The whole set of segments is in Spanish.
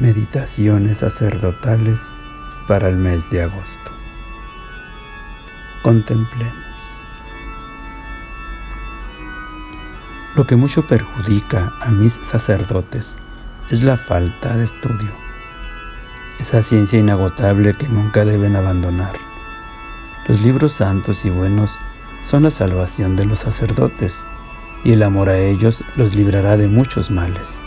Meditaciones sacerdotales para el mes de agosto. Contemplemos. Lo que mucho perjudica a mis sacerdotes es la falta de estudio, esa ciencia inagotable que nunca deben abandonar. Los libros santos y buenos son la salvación de los sacerdotes, y el amor a ellos los librará de muchos males.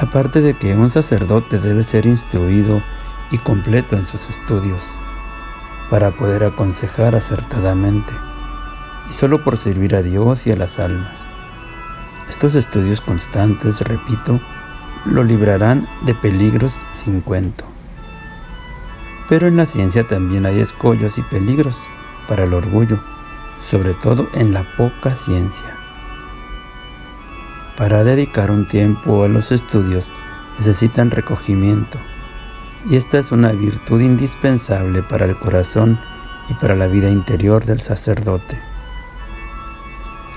Aparte de que un sacerdote debe ser instruido y completo en sus estudios, para poder aconsejar acertadamente, y solo por servir a Dios y a las almas. Estos estudios constantes, repito, lo librarán de peligros sin cuento. Pero en la ciencia también hay escollos y peligros para el orgullo, sobre todo en la poca ciencia. Para dedicar un tiempo a los estudios necesitan recogimiento, y esta es una virtud indispensable para el corazón y para la vida interior del sacerdote.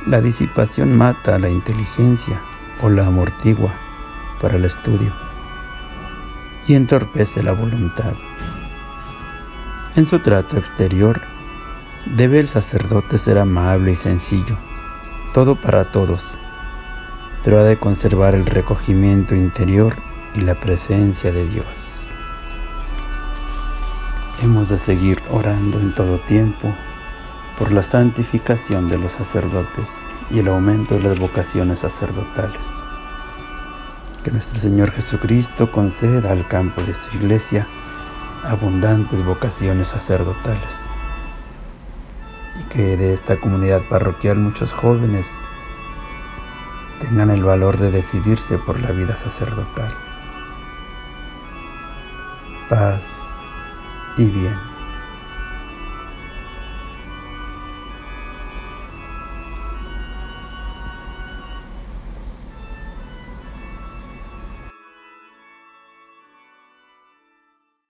La disipación mata a la inteligencia o la amortigua para el estudio y entorpece la voluntad. En su trato exterior, debe el sacerdote ser amable y sencillo, todo para todos, pero ha de conservar el recogimiento interior y la presencia de Dios. Hemos de seguir orando en todo tiempo por la santificación de los sacerdotes y el aumento de las vocaciones sacerdotales. Que nuestro Señor Jesucristo conceda al campo de su iglesia abundantes vocaciones sacerdotales y que de esta comunidad parroquial muchos jóvenes tengan el valor de decidirse por la vida sacerdotal. Paz y bien.